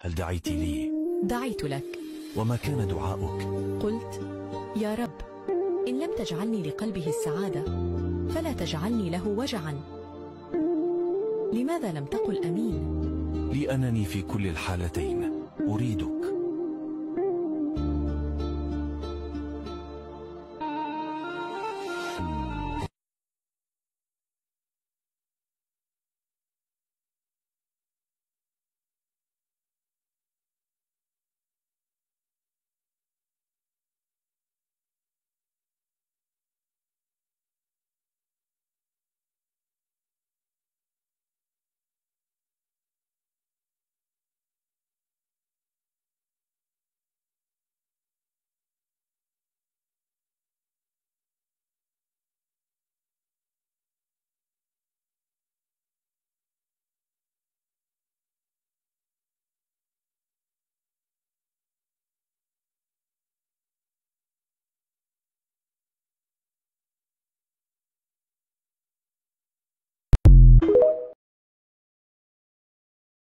هل دعيت لي؟ دعيت لك. وما كان دعاؤك؟ قلت يا رب إن لم تجعلني لقلبه السعادة فلا تجعلني له وجعا. لماذا لم تقل أمين؟ لأنني في كل الحالتين أريدك